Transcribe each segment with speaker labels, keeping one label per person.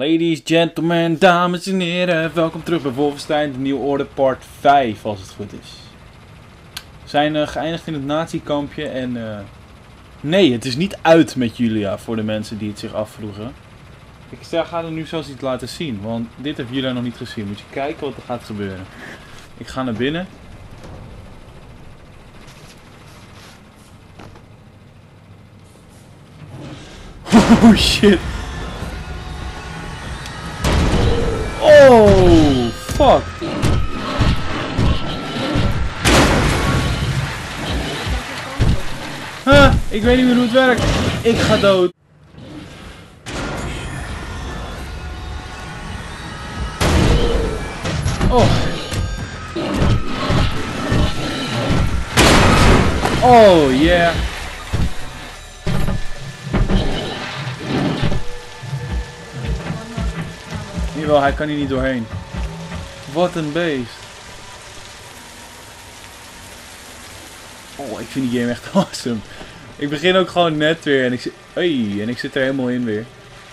Speaker 1: Ladies, gentlemen, dames en heren, welkom terug bij Wolfenstein, de Nieuwe Orde part 5, als het goed is. We zijn uh, geëindigd in het nazi-kampje en... Uh, nee, het is niet uit met Julia, voor de mensen die het zich afvroegen. Ik ga er nu zelfs iets laten zien, want dit heeft Julia nog niet gezien. Moet je kijken wat er gaat gebeuren. Ik ga naar binnen. Oh shit! Oh, fuck. Huh, ik weet niet meer hoe het werkt. Ik ga dood. Oh. Oh, yeah. Jawel, hij kan hier niet doorheen. Wat een beest. Oh, ik vind die game echt awesome. Ik begin ook gewoon net weer en ik, zit, hey, en ik zit er helemaal in weer.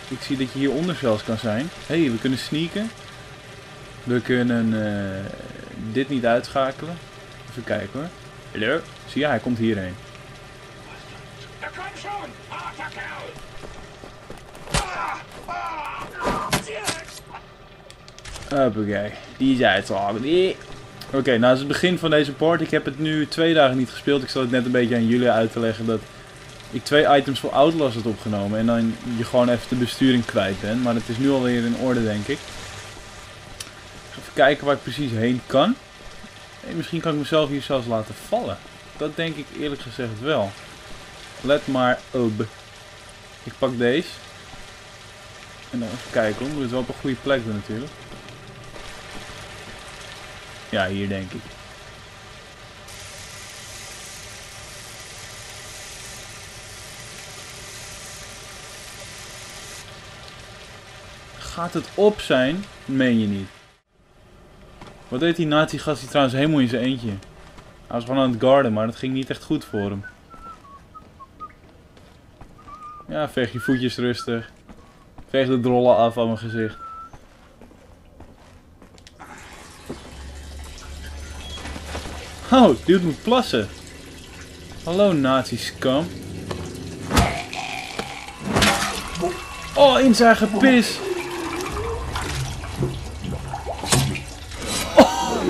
Speaker 1: Ik zie dat je hieronder zelfs kan zijn. Hé, hey, we kunnen sneaken. We kunnen uh, dit niet uitschakelen. Even kijken hoor. Hallo? Zie je, hij komt hierheen. Hoppakee, die is uitgeslagen. Oké, okay, nou is het begin van deze part. Ik heb het nu twee dagen niet gespeeld. Ik zal het net een beetje aan jullie uit te leggen dat ik twee items voor Outlast had opgenomen. En dan je gewoon even de besturing kwijt bent. Maar het is nu alweer in orde, denk ik. Even kijken waar ik precies heen kan. Hey, misschien kan ik mezelf hier zelfs laten vallen. Dat denk ik eerlijk gezegd wel. Let maar op. Ik pak deze. En dan even kijken hoor. Moet het wel op een goede plek doen natuurlijk. Ja, hier denk ik. Gaat het op zijn? Meen je niet. Wat deed die nazi-gast die trouwens helemaal in zijn eentje? Hij was gewoon aan het garden, maar dat ging niet echt goed voor hem. Ja, veeg je voetjes rustig. Veeg de drollen af van mijn gezicht. Oh, dude moet plassen. Hallo nazi-scam. Oh, in zijn. Oh.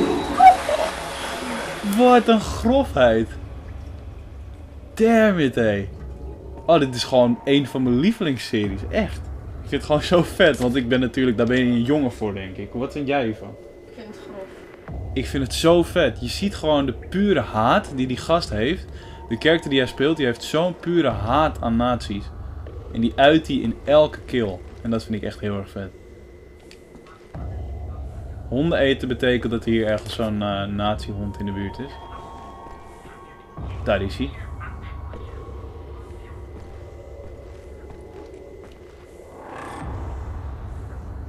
Speaker 1: Wat een grofheid. Damn it, hé. Oh, dit is gewoon een van mijn lievelingsseries. Echt. Ik vind het gewoon zo vet, want ik ben natuurlijk, daar ben je een jongen voor, denk ik. Wat vind jij hiervan? ik vind het zo vet. Je ziet gewoon de pure haat die die gast heeft. De karakter die hij speelt, die heeft zo'n pure haat aan nazi's. En die uit hij in elke kill. En dat vind ik echt heel erg vet. Honden eten betekent dat hier ergens zo'n uh, nazi-hond in de buurt is. Daar is hij.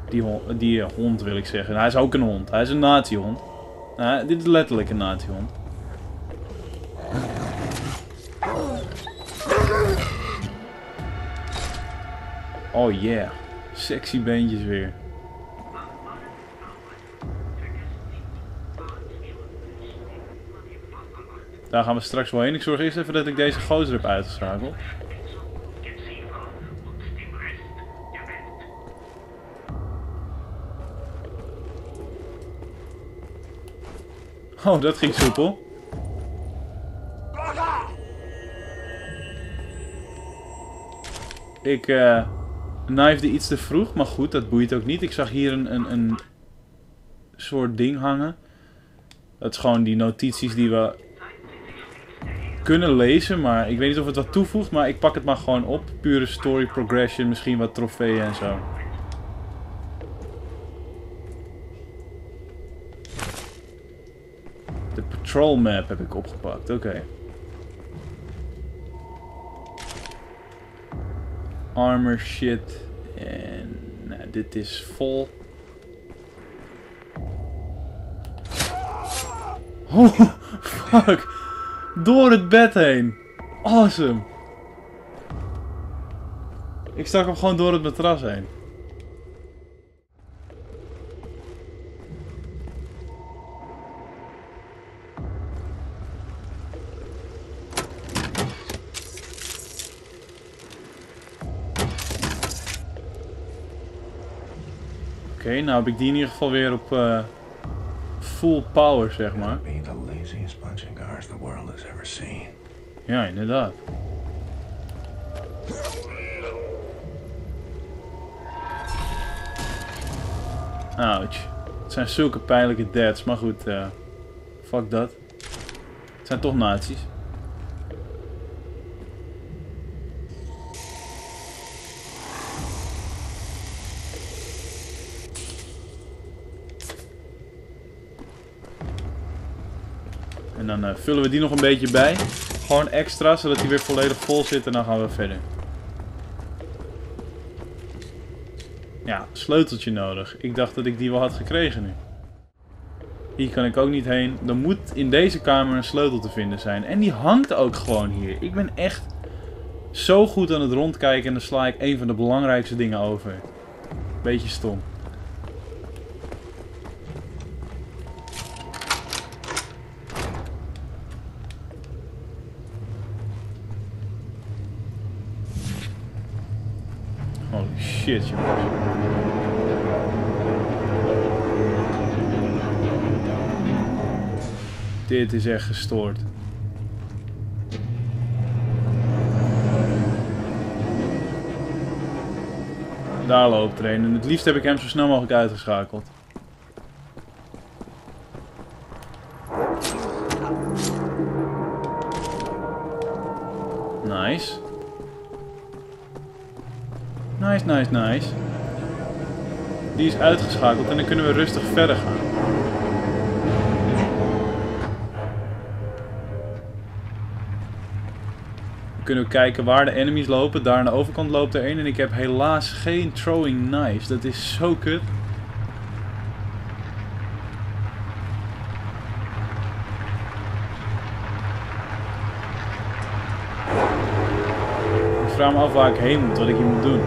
Speaker 1: Die hond, die hond wil ik zeggen. Hij is ook een hond. Hij is een nazi-hond. Nou, dit is letterlijk een natiehond. Oh yeah. Sexy beentjes weer. Daar gaan we straks wel heen. Ik zorg eerst even dat ik deze gozer heb uitgeschakeld. Oh, dat ging soepel. Ik uh, knifede iets te vroeg, maar goed, dat boeit ook niet. Ik zag hier een, een, een soort ding hangen. Dat is gewoon die notities die we kunnen lezen, maar ik weet niet of het wat toevoegt, maar ik pak het maar gewoon op. Pure story progression, misschien wat trofeeën en zo. Patrol map heb ik opgepakt, oké. Armor shit. En nou, dit is vol. Oh, fuck. Door het bed heen. Awesome. Ik stak hem gewoon door het matras heen. Nou heb ik die in ieder geval weer op uh, full power, zeg maar. Ja, inderdaad. Ouch. Het zijn zulke pijnlijke deaths, maar goed, uh, fuck dat. Het zijn toch nazi's. Dan uh, vullen we die nog een beetje bij. Gewoon extra, zodat hij weer volledig vol zit en dan gaan we verder. Ja, sleuteltje nodig. Ik dacht dat ik die wel had gekregen nu. Hier kan ik ook niet heen. Er moet in deze kamer een sleutel te vinden zijn. En die hangt ook gewoon hier. Ik ben echt zo goed aan het rondkijken en dan sla ik een van de belangrijkste dingen over. Beetje stom. Dit is echt gestoord. Daar loopt er. En het liefst heb ik hem zo snel mogelijk uitgeschakeld. Nice, nice. Die is uitgeschakeld en dan kunnen we rustig verder gaan. Dan kunnen we kijken waar de enemies lopen. Daar aan de overkant loopt er een en ik heb helaas geen throwing knives. Dat is zo kut. Ik vraag me af waar ik heen moet, wat ik hier moet doen.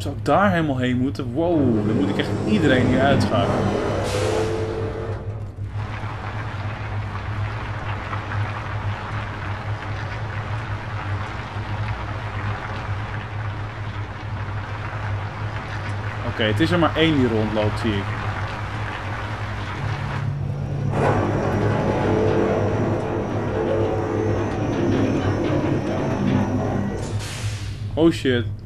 Speaker 1: Zou ik daar helemaal heen moeten? Wow, dan moet ik echt iedereen hier uitschakelen. Oké, het is er maar één die rondloopt, zie ik. Oh shit.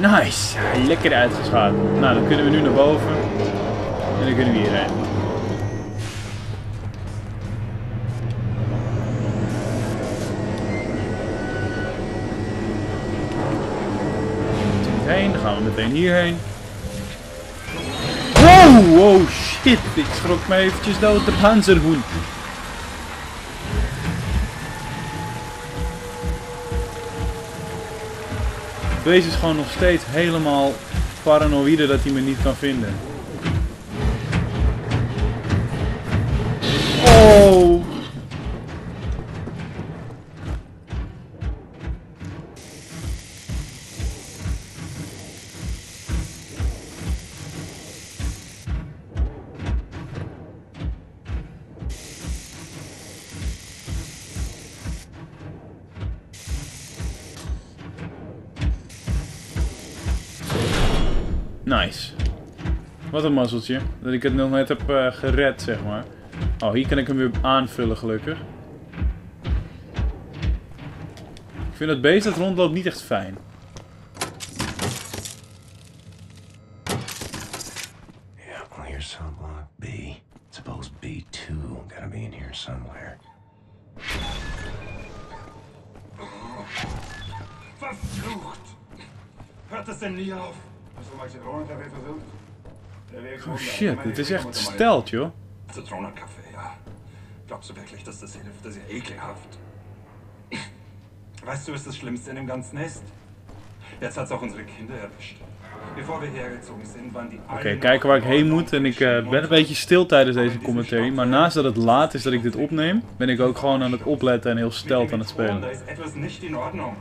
Speaker 1: Nice, lekker uitgeschakeld. Nou, dan kunnen we nu naar boven. En dan kunnen we hierheen. Heen, dan gaan we meteen hierheen. Wow, shit. Ik schrok me eventjes dood de panzerhoen. Deze is gewoon nog steeds helemaal paranoïde dat hij me niet kan vinden. Mazzeltje. Dat ik het nog net heb uh, gered, zeg maar. Oh, hier kan ik hem weer aanvullen, gelukkig. Ik vind het beest dat rondloopt niet echt fijn. Shit, het is echt stelt, joh.
Speaker 2: Zitronenkaffee, ja. Glaubst du wirklich, dass das hilft? Das ist ja ekelhaft. Weißt du, was das Schlimmste in dem Ganzen ist? Jetzt hat's auch unsere Kinder erwischt. Bevor wir hergezogen sind, waren die
Speaker 1: Oké, kijken waar ik heen moet. En ik uh, ben een beetje stil tijdens deze commentary. Maar naast dat het laat is dat ik dit opneem, ben ik ook gewoon aan het opletten en heel stelt aan het spelen.
Speaker 2: Ist etwas nicht in Ordnung.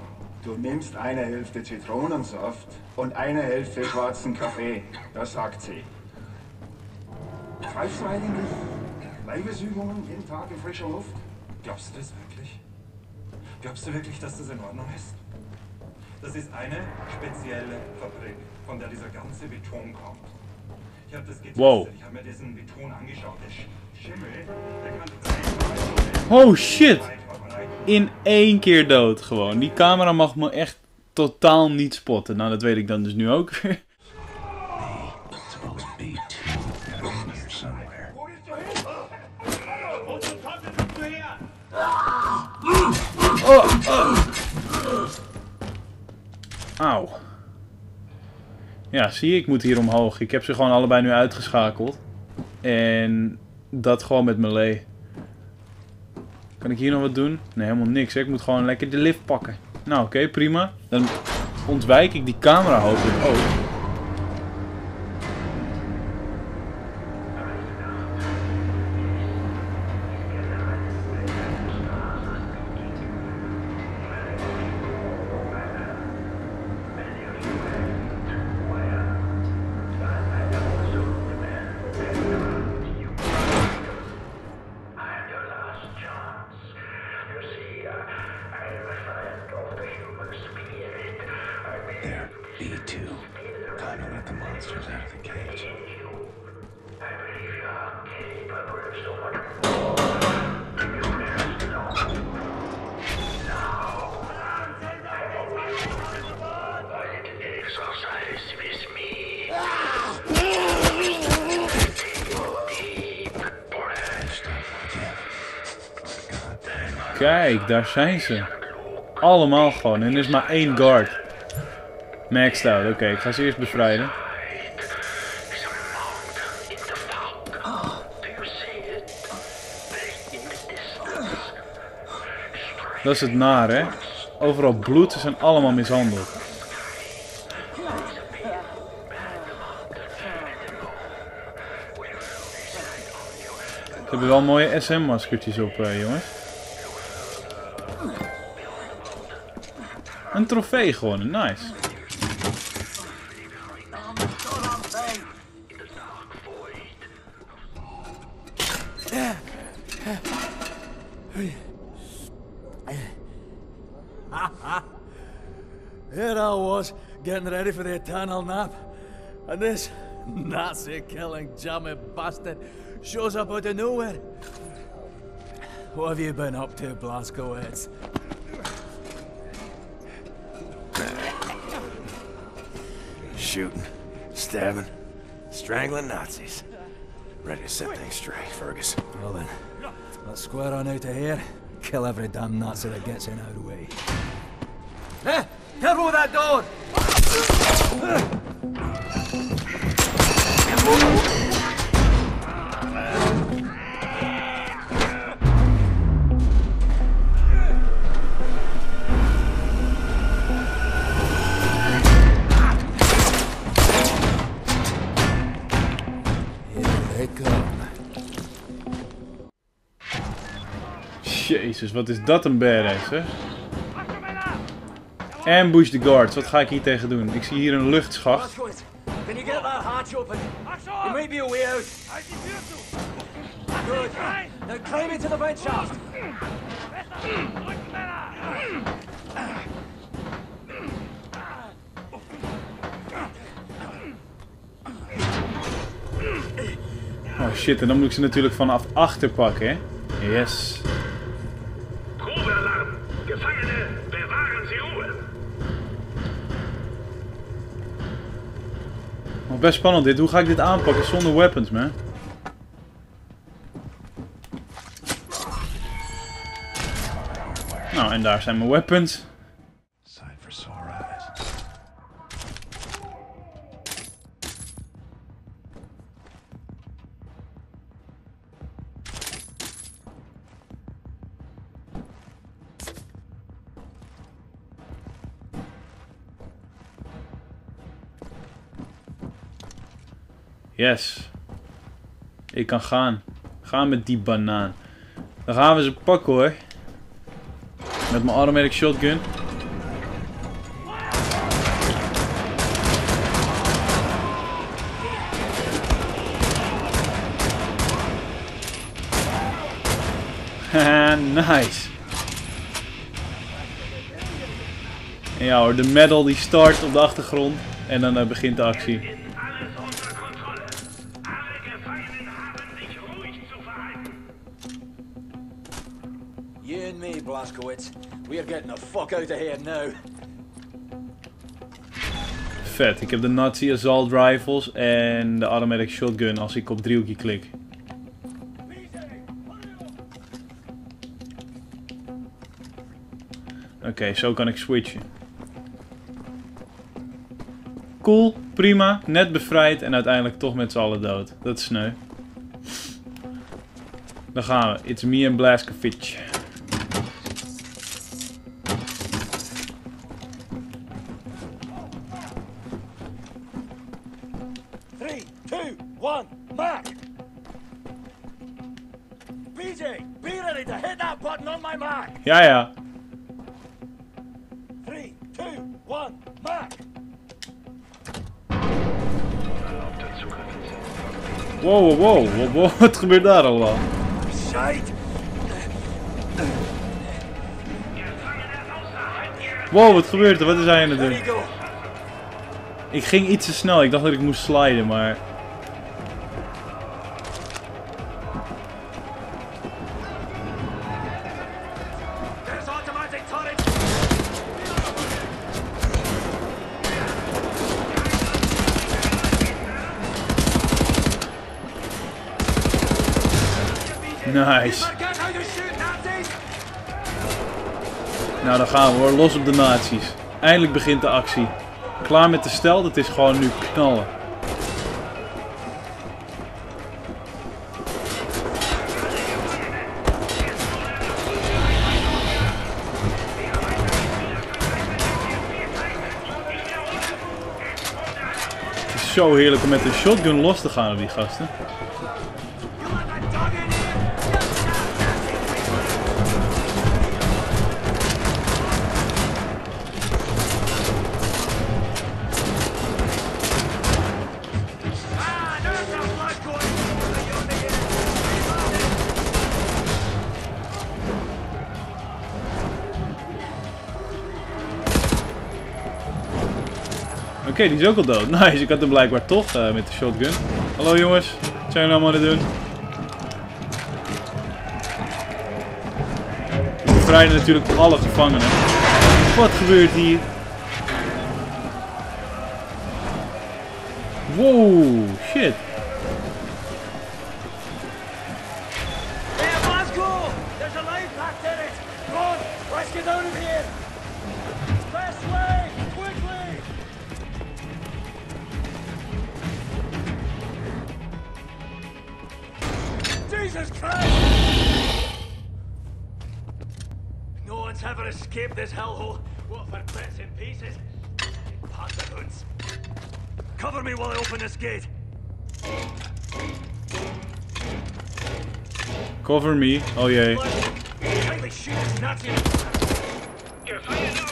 Speaker 3: Du nimmst eine Hälfte Zitronensaft und eine Hälfte schwarzen Kaffee. Das sagt sie. Treibst du eigentlich Leibesübungen jeden Tag in frischer Luft?
Speaker 2: Glaubst du das wirklich? Glaubst du wirklich, dass das in Ordnung ist? Das ist eine spezielle Fabrik, von der dieser ganze Beton kommt. Ich habe das getestet,
Speaker 1: Wow.
Speaker 2: ich habe mir diesen Beton angeschaut. Der Sch Schimmel, der kann 10
Speaker 1: Oh shit! In één keer dood gewoon. Die camera mag me echt totaal niet spotten. Nou, dat weet ik dan dus nu ook weer. Auw. Ja, zie je, ik moet hier omhoog. Ik heb ze gewoon allebei nu uitgeschakeld. En dat gewoon met melee. Kan ik hier nog wat doen? Nee, helemaal niks. Ik moet gewoon lekker de lift pakken. Nou, oké, prima. Dan ontwijk ik die camera hopelijk ook. Kijk, daar zijn ze. Allemaal gewoon. En er is maar één guard. Maxed out. Oké, ik ga ze eerst bevrijden. Dat is het naar, hè? Overal bloed, ze zijn allemaal mishandeld. Ze hebben wel mooie SM-maskertjes op, eh, jongens. Een trofee gewonnen, nice.
Speaker 4: Here I was, getting ready for the eternal nap. And this Nazi killing jammy bastard shows up out of nowhere. What have you been up to, Blaskowitz?
Speaker 5: Shooting, stabbing, strangling Nazis. Ready to set things straight, Fergus.
Speaker 4: Well then, let's square on out of here. Kill every damn Nazi that gets in our way. Eh! Careful with that door!
Speaker 1: Jezus, wat is dat een badass, hè? Ambush the guards, wat ga ik hier tegen doen? Ik zie hier een luchtschacht.
Speaker 4: Blaskowitz, can you get that hatch open? There might be a way out. Good. Now climb into the vent shaft.
Speaker 1: Oh shit, en dan moet ik ze natuurlijk vanaf achter pakken, hè? Yes.
Speaker 6: Gefangene, bewahren Sie Ruhe!
Speaker 1: Nog best spannend dit. Hoe ga ik dit aanpakken zonder weapons, man? Nou, en daar zijn mijn weapons. Yes. Ik kan gaan. Gaan met die banaan. Dan gaan we ze pakken hoor. Met mijn automatic shotgun. nice. En ja hoor, de medal die start op de achtergrond. En dan eh, begint de actie.
Speaker 4: Getting the fuck out here now.
Speaker 1: Vet, ik heb de Nazi Assault Rifles en de Automatic Shotgun als ik op driehoekje klik. Oké, zo kan ik switchen. Cool, prima, net bevrijd en uiteindelijk toch met z'n allen dood. Dat is sneu. Dan gaan we. It's me and Blaskovic. Ja, ja.
Speaker 4: Three, two, one, mark!
Speaker 1: Wow, wow, wow, wow. Wat gebeurt daar allemaal? Wow, wat gebeurt er? Wat is hij aan het doen? Ik ging iets te snel. Ik dacht dat ik moest sliden, maar... gaan we hoor. Los op de nazi's. Eindelijk begint de actie. Klaar met de stel. Het is gewoon nu knallen. Het is zo heerlijk om met een shotgun los te gaan op die gasten. Oké, die is ook al dood. Nice, ik had hem blijkbaar toch eh, met de shotgun. Hallo jongens, wat zijn jullie allemaal aan het doen? We bevrijden natuurlijk alle gevangenen. Wat gebeurt hier? Wow, shit.
Speaker 4: One's ever escaped this hellhole. What for bits and pieces? Pantherhoods. Cover me while I open this gate.
Speaker 1: Cover me. Oh jee.
Speaker 4: Kindly shoot this Nazi.
Speaker 6: Gefangene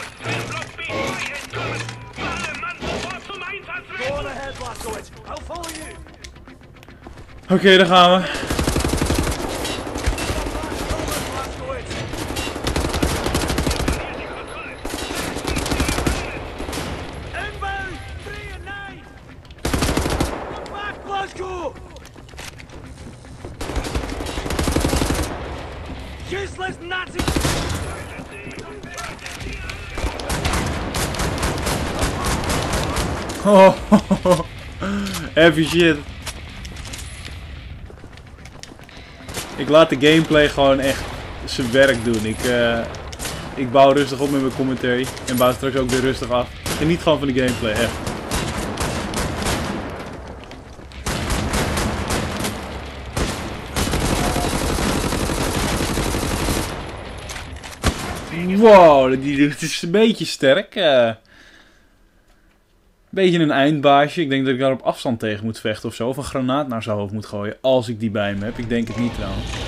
Speaker 1: Oh, heavy shit. Ik laat de gameplay gewoon echt zijn werk doen. Ik, eh, ik bouw rustig op met mijn commentary. En bouw straks ook weer rustig af. Geniet gewoon van de gameplay, echt. Wow, die, is een beetje sterk. eh. Beetje een eindbaasje. Ik denk dat ik daar op afstand tegen moet vechten of zo. Of een granaat naar zijn hoofd moet gooien. Als ik die bij me heb. Ik denk het niet trouwens.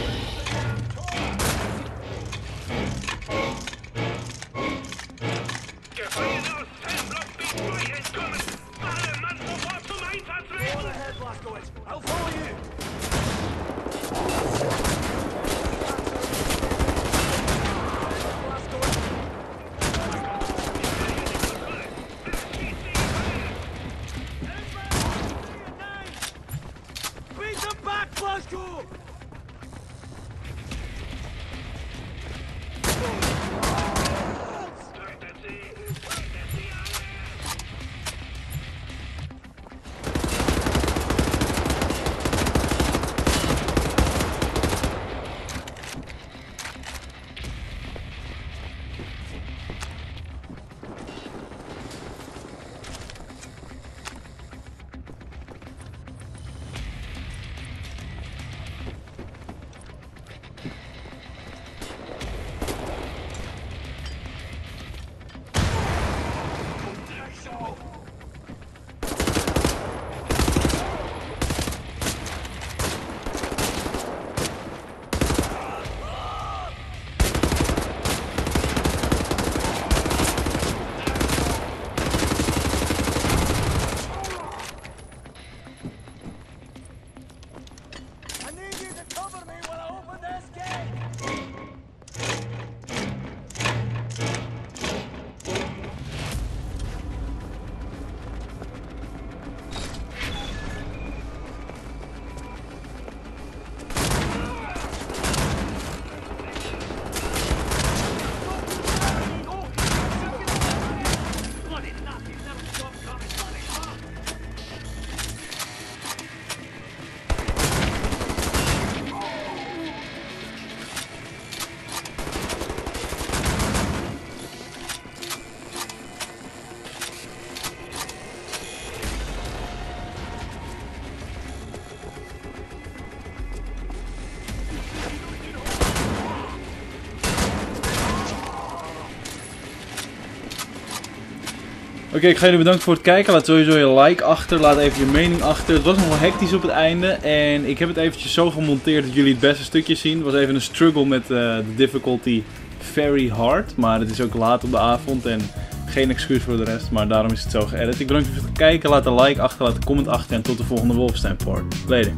Speaker 1: Oké, ik ga jullie bedanken voor het kijken. Laat sowieso je like achter. Laat even je mening achter. Het was nog wel hectisch op het einde. En ik heb het eventjes zo gemonteerd dat jullie het beste stukje zien. Het was even een struggle met eh, de difficulty very hard. Maar het is ook laat op de avond en geen excuus voor de rest. Maar daarom is het zo geëdit. Ik bedank jullie voor het kijken. Laat een like achter, laat een comment achter. En tot de volgende Wolfenstein Port. Later.